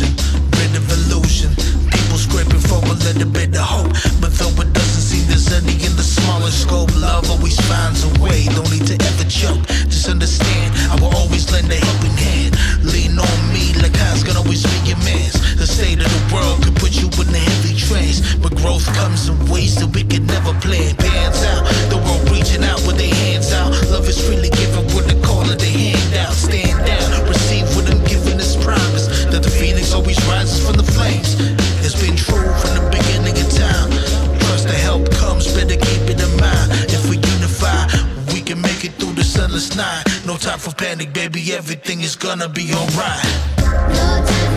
revolution, bit of illusion. People scraping for a little bit of hope, but though it doesn't seem there's any in the smallest scope, love always finds a way. Don't need to ever choke. Just understand, I will always lend a helping hand. Lean on me like God's gonna always be your man's. The state of the world could put you in a heavy trance, but growth comes in ways that we can never plan. The sunless. No time for panic, baby, everything is gonna be alright. No